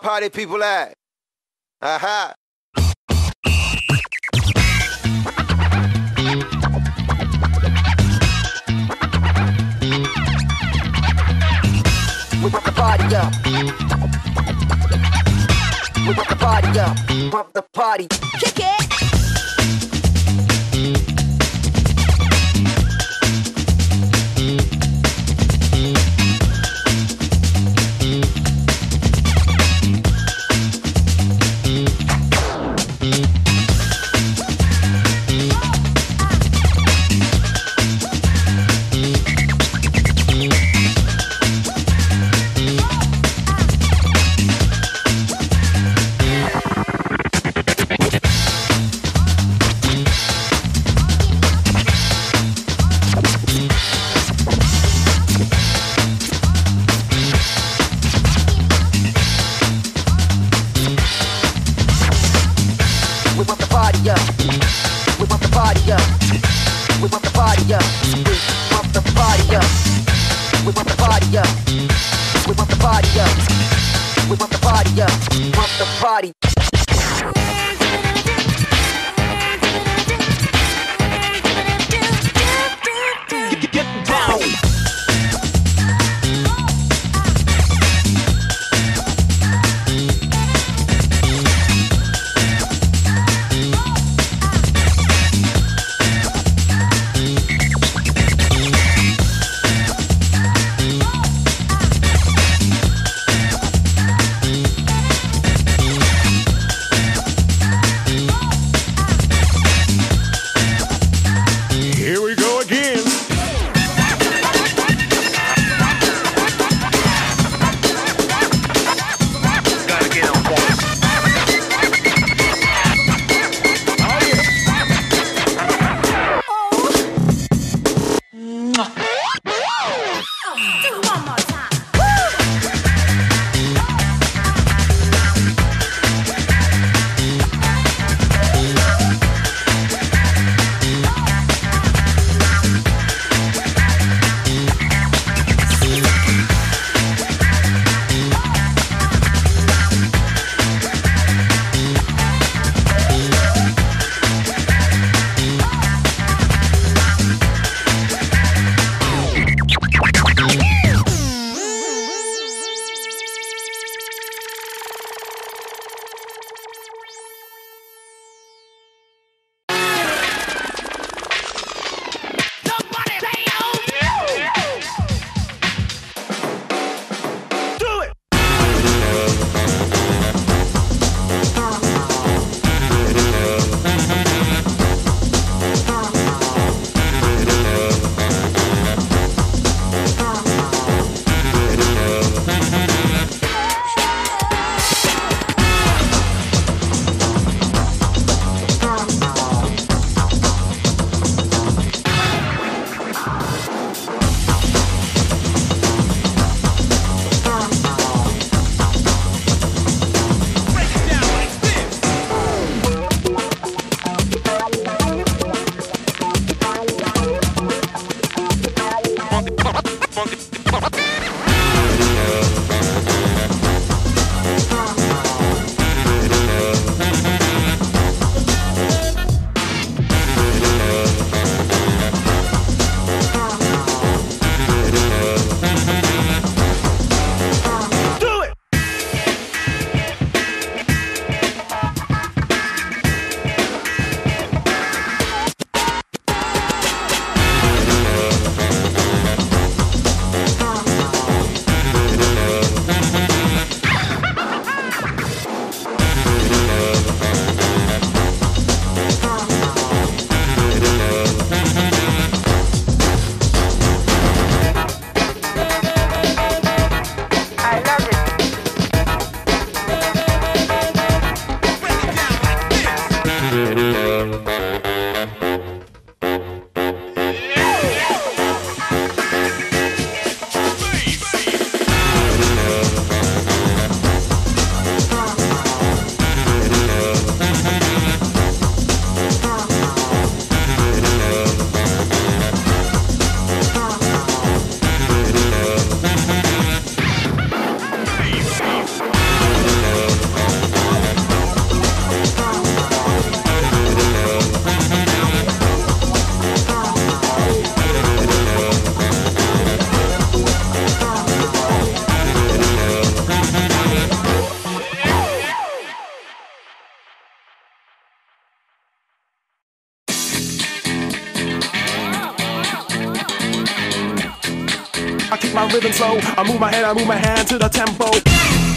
party people at? rhythm slow. I move my head, I move my hand to the tempo.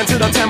hand to the temple.